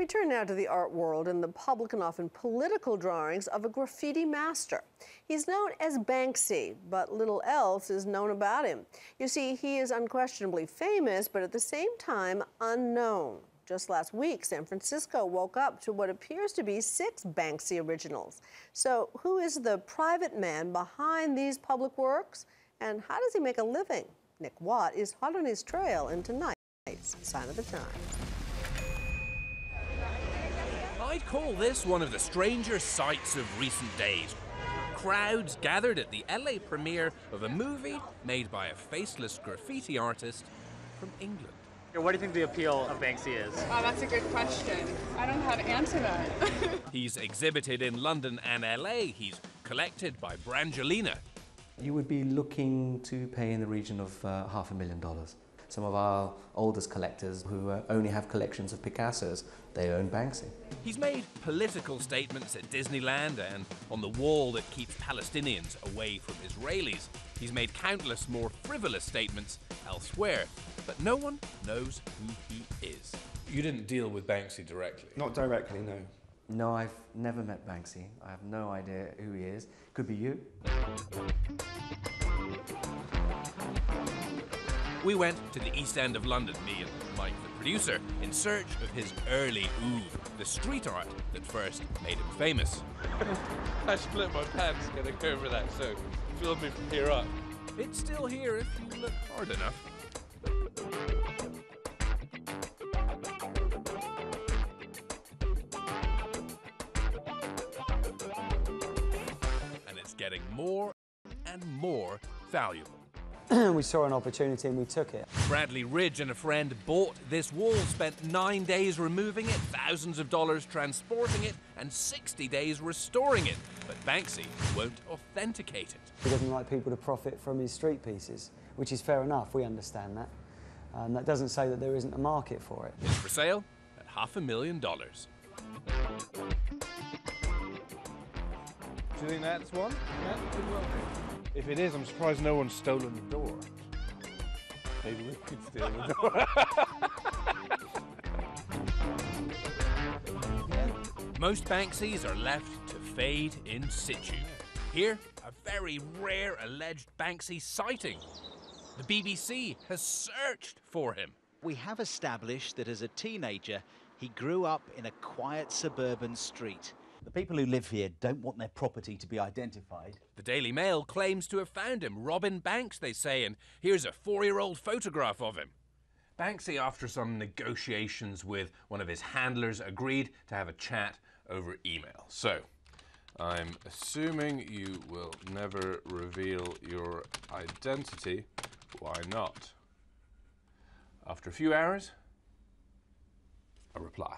We turn now to the art world and the public and often political drawings of a graffiti master. He's known as Banksy, but little else is known about him. You see, he is unquestionably famous, but at the same time, unknown. Just last week, San Francisco woke up to what appears to be six Banksy originals. So, who is the private man behind these public works, and how does he make a living? Nick Watt is hot on his trail in tonight's Sign of the Times. I'd call this one of the stranger sights of recent days. Crowds gathered at the LA premiere of a movie made by a faceless graffiti artist from England. What do you think the appeal of Banksy is? Oh, that's a good question. I don't know how to answer that. He's exhibited in London and LA. He's collected by Brangelina. You would be looking to pay in the region of uh, half a million dollars. Some of our oldest collectors who uh, only have collections of Picassos, they own Banksy. He's made political statements at Disneyland and on the wall that keeps Palestinians away from Israelis. He's made countless more frivolous statements elsewhere, but no one knows who he is. You didn't deal with Banksy directly? Not directly, no. No, I've never met Banksy. I have no idea who he is. Could be you. We went to the East End of London, me and Mike, the producer, in search of his early oeuvre, the street art that first made him famous. I split my pants getting over that, so film me from here up. It's still here if you look hard enough. And it's getting more and more valuable. we saw an opportunity and we took it. Bradley Ridge and a friend bought this wall, spent nine days removing it, thousands of dollars transporting it, and 60 days restoring it. But Banksy won't authenticate it. He doesn't like people to profit from his street pieces, which is fair enough, we understand that. And that doesn't say that there isn't a market for it. It's for sale at half a million dollars. Do you think that's one? Yeah, could well be. If it is, I'm surprised no one's stolen the door. Maybe we could steal the door. Most Banksies are left to fade in situ. Here, a very rare alleged Banksy sighting. The BBC has searched for him. We have established that as a teenager, he grew up in a quiet suburban street. The people who live here don't want their property to be identified. The Daily Mail claims to have found him. Robin Banks, they say, and here's a four year old photograph of him. Banksy, after some negotiations with one of his handlers, agreed to have a chat over email. So, I'm assuming you will never reveal your identity. Why not? After a few hours, a reply.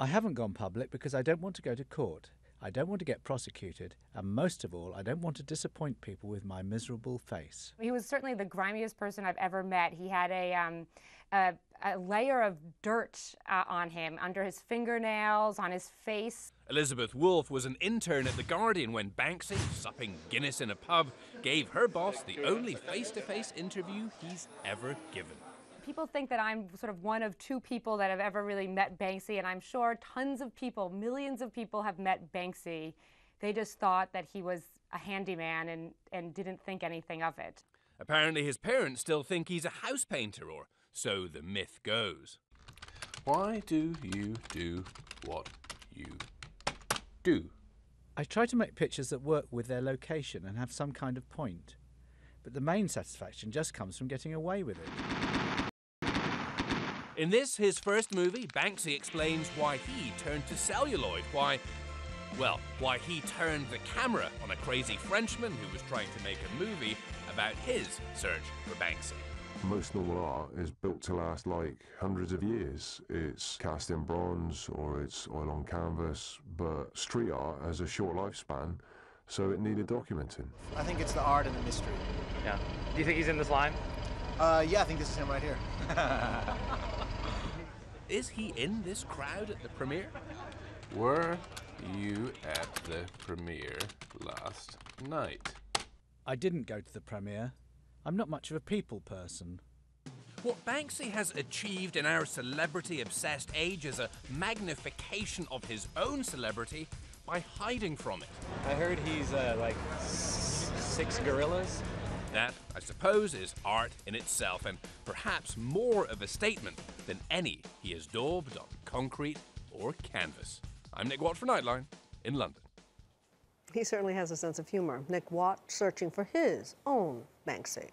I haven't gone public because I don't want to go to court. I don't want to get prosecuted, and most of all, I don't want to disappoint people with my miserable face. He was certainly the grimiest person I've ever met. He had a, um, a, a, layer of dirt uh, on him, under his fingernails, on his face. Elizabeth Wolfe was an intern at The Guardian when Banksy, supping Guinness in a pub, gave her boss the only face to face interview he's ever given people think that I'm sort of one of two people that have ever really met Banksy, and I'm sure tons of people, millions of people have met Banksy. They just thought that he was a handyman and, and didn't think anything of it. Apparently, his parents still think he's a house painter, or so the myth goes. Why do you do what you do? I try to make pictures that work with their location and have some kind of point. But the main satisfaction just comes from getting away with it. In this, his first movie, Banksy explains why he turned to celluloid, why, well, why he turned the camera on a crazy Frenchman who was trying to make a movie about his search for Banksy. Most normal art is built to last like hundreds of years. It's cast in bronze or it's oil on canvas, but street art has a short lifespan, so it needed documenting. I think it's the art and the mystery. Yeah. Do you think he's in this line? Uh, yeah, I think this is him right here. Is he in this crowd at the premiere? Were you at the premiere last night? I didn't go to the premiere. I'm not much of a people person. What Banksy has achieved in our celebrity obsessed age is a magnification of his own celebrity by hiding from it. I heard he's uh, like six gorillas. That, I suppose, is art in itself, and perhaps more of a statement than any he has daubed on concrete or canvas. I'm Nick Watt for Nightline in London. He certainly has a sense of humor. Nick Watt searching for his own Banksy.